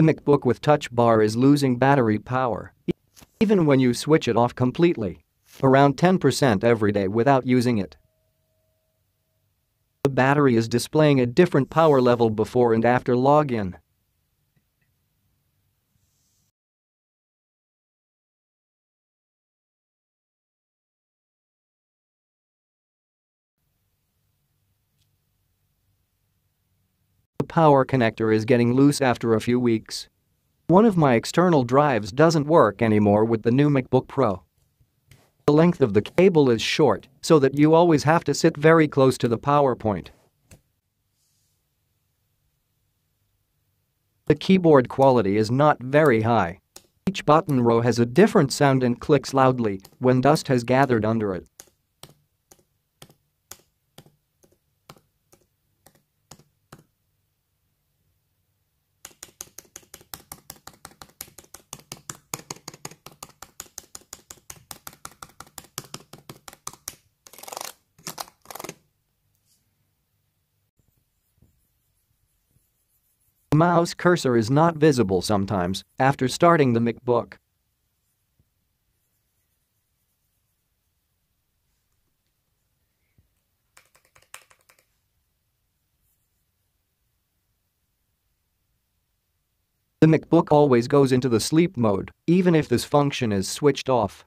The MacBook with Touch Bar is losing battery power. Even when you switch it off completely. Around 10% every day without using it. The battery is displaying a different power level before and after login. The power connector is getting loose after a few weeks. One of my external drives doesn't work anymore with the new MacBook Pro. The length of the cable is short, so that you always have to sit very close to the power point. The keyboard quality is not very high. Each button row has a different sound and clicks loudly when dust has gathered under it. Mouse cursor is not visible sometimes after starting the MacBook. The MacBook always goes into the sleep mode, even if this function is switched off.